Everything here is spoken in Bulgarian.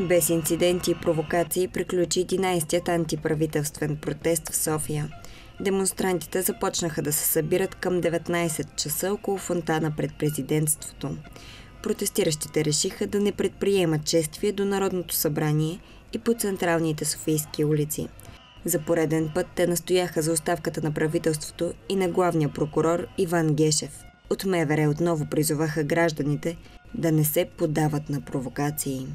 Без инциденти и провокации приключи 11-тият антиправителствен протест в София. Демонстрантите започнаха да се събират към 19 часа около фонтана пред президентството. Протестиращите решиха да не предприемат чествие до Народното събрание и по централните софийски улици. За пореден път те настояха за оставката на правителството и на главния прокурор Иван Гешев. От МВР отново призоваха гражданите да не се подават на провокации.